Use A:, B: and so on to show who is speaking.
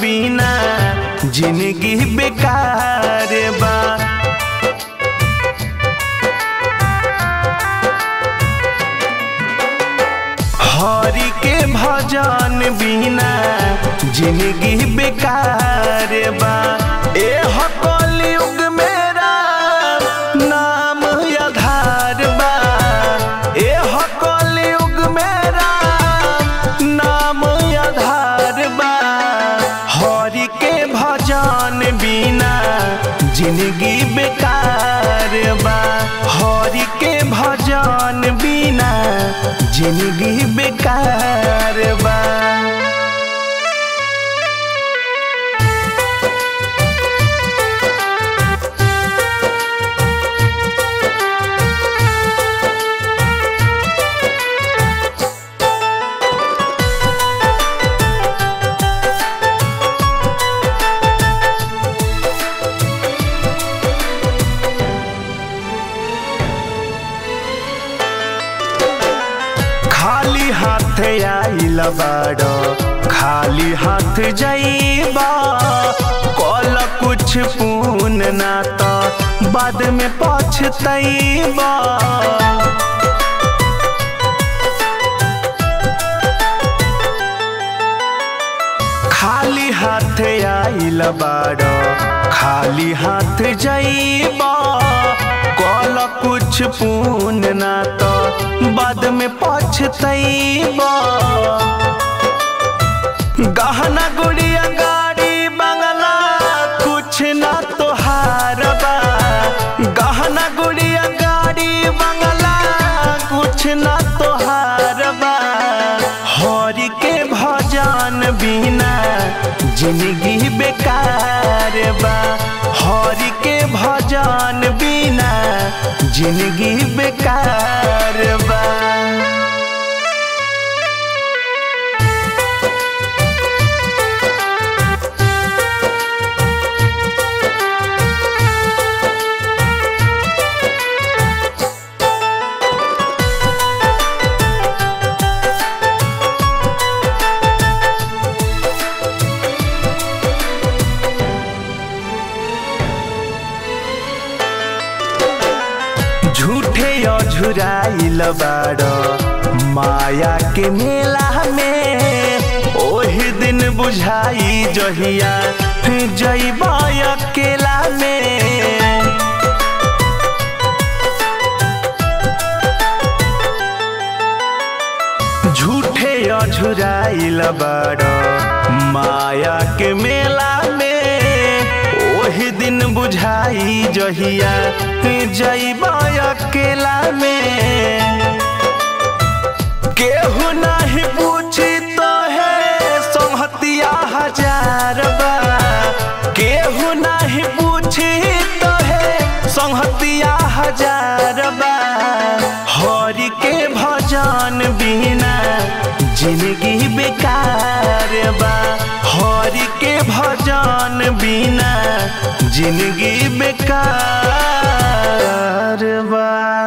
A: बिना ज़िंदगी बेकार बा। हरि के भजन बिना ज़िंदगी बेकार बा। ए हकल युग ज़िंदगी बेकार बा। हरि के भजन बिना ज़िंदगी बेकार बा। खाली हाथ आइल बाड़ खाली हाथ जाइबा कल कुछ पून ना तो बाद में पछतैबा खाली हाथ आइल बाड़, खाली हाथ जाइब। कल कुछ पून ना तो बाद में पछतैबा गहना गाड़ी ज़िंदगी बेकार बा हरि के भजन बिना ज़िंदगी बेकार। अझुराइल बाड़ माया के मेला में ओही दिन बुझाई जहिया जैबा अकेला में। झूठे अझुराइल बाड़ माया के मेला में ओही दिन बुझाई जहिया जैबा अकेला में। केहू नहीं पूछी तो है संहतिया हज़ार बा। केहू नहीं पूछी तो है संहतिया हज़ार बा। हरि के भजन बिना ज़िंदगी बेकार बा। हरि के भजन बिना ज़िंदगी बेकार divine.